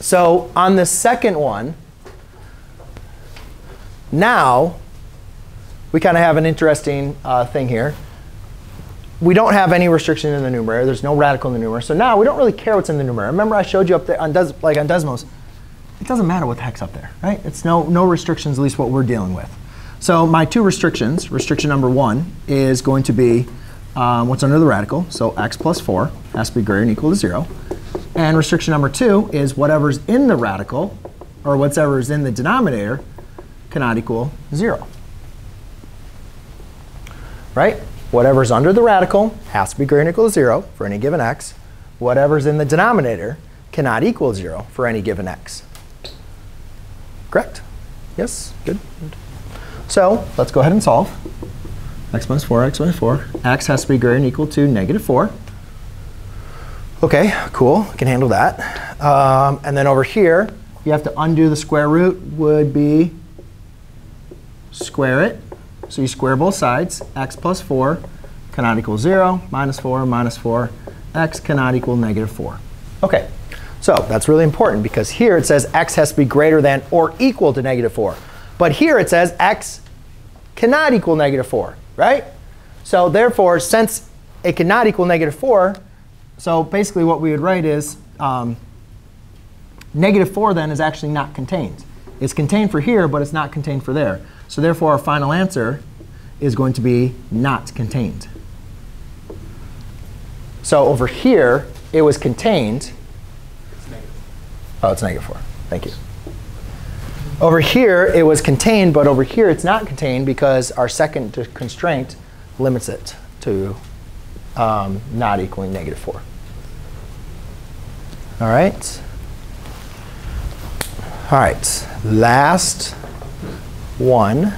So on the second one, now we kind of have an interesting uh, thing here. We don't have any restriction in the numerator. There's no radical in the numerator. So now we don't really care what's in the numerator. Remember I showed you up there on Des like on Desmos. It doesn't matter what the heck's up there, right? It's no, no restrictions, at least what we're dealing with. So my two restrictions, restriction number one is going to be um, what's under the radical. So x plus 4 has to be greater than equal to 0. And restriction number two is whatever's in the radical, or whatever's in the denominator, cannot equal 0. Right? Whatever's under the radical has to be greater than or equal to 0 for any given x. Whatever's in the denominator cannot equal 0 for any given x. Correct? Yes? Good. So let's go ahead and solve. x minus 4, x minus 4. x has to be greater than equal to negative 4. OK, cool. Can handle that. Um, and then over here, you have to undo the square root would be square it. So you square both sides. x plus 4 cannot equal 0. Minus 4, minus 4. x cannot equal negative 4. OK. So that's really important because here it says x has to be greater than or equal to negative 4. But here it says x cannot equal negative 4, right? So therefore, since it cannot equal negative 4, so basically what we would write is um, negative 4 then is actually not contained. It's contained for here, but it's not contained for there. So therefore, our final answer is going to be not contained. So over here, it was contained. Oh, it's negative 4. Thank you. Over here, it was contained, but over here, it's not contained because our second constraint limits it to um, not equaling negative 4. All right. All right. Last one.